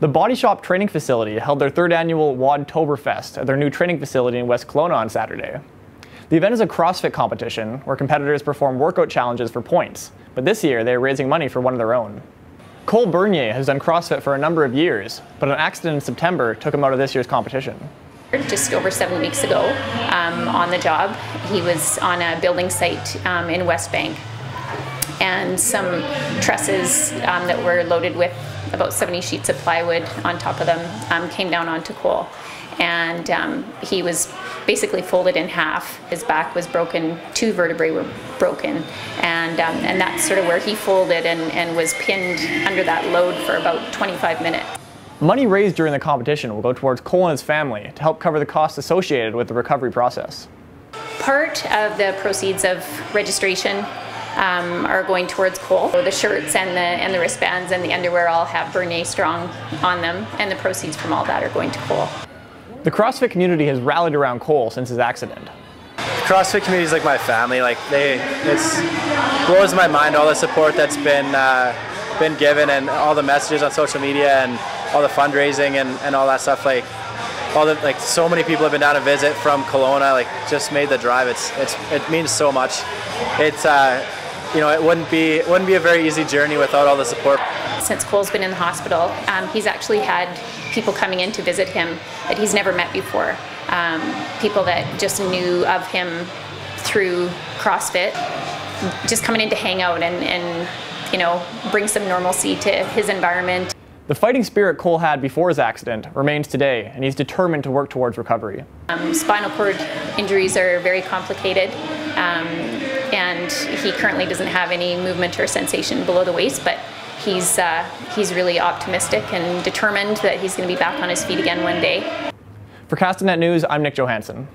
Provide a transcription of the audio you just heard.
The Body Shop Training Facility held their third annual WODtoberfest at their new training facility in West Kelowna on Saturday. The event is a CrossFit competition where competitors perform workout challenges for points, but this year they are raising money for one of their own. Cole Bernier has done CrossFit for a number of years, but an accident in September took him out of this year's competition. Just over seven weeks ago, um, on the job, he was on a building site um, in Westbank, and some trusses um, that were loaded with about 70 sheets of plywood on top of them um, came down onto Cole. And um, he was basically folded in half. His back was broken, two vertebrae were broken, and, um, and that's sort of where he folded and, and was pinned under that load for about 25 minutes. Money raised during the competition will go towards Cole and his family to help cover the costs associated with the recovery process. Part of the proceeds of registration um, are going towards Cole. So the shirts and the and the wristbands and the underwear all have Bernier Strong on them, and the proceeds from all that are going to Cole. The CrossFit community has rallied around Cole since his accident. CrossFit community is like my family. Like they, it's blows my mind all the support that's been uh, been given and all the messages on social media and all the fundraising and, and all that stuff. Like all the like so many people have been down to visit from Kelowna. Like just made the drive. It's it's it means so much. It's uh, you know, it wouldn't be it wouldn't be a very easy journey without all the support. Since Cole's been in the hospital, um, he's actually had people coming in to visit him that he's never met before. Um, people that just knew of him through CrossFit, just coming in to hang out and, and you know bring some normalcy to his environment. The fighting spirit Cole had before his accident remains today, and he's determined to work towards recovery. Um, spinal cord injuries are very complicated. Um, and he currently doesn't have any movement or sensation below the waist, but he's, uh, he's really optimistic and determined that he's going to be back on his feet again one day. For Castanet News, I'm Nich Johansen.